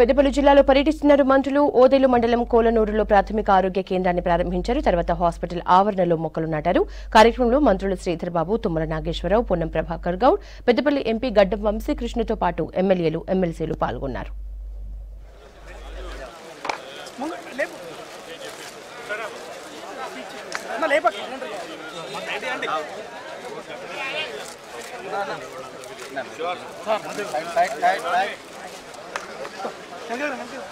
పెద్దపల్లి జిల్లాలో పర్యటిస్తున్నారు మంత్రులు. ఓదెలు మండలం కోలనూరులో ప్రాథమిక ఆరోగ్య కేంద్రాన్ని ప్రారంభించారు. తర్వాత హాస్పిటల్ ఆవరణలో మొక్కలు నాటారు. కార్యక్రమంలో మంత్రులు శ్రీధర్బాబు తుమ్మల నాగేశ్వరరావు పొన్నం ప్రభాకర్ గౌడ్ పెద్దపల్లి ఎంపీ గడ్డం వంశీకృష్ణతో పాటు ఎమ్మెల్యేలు ఎమ్మెల్సీలు పాల్గొన్నారు. Side side side Thank you.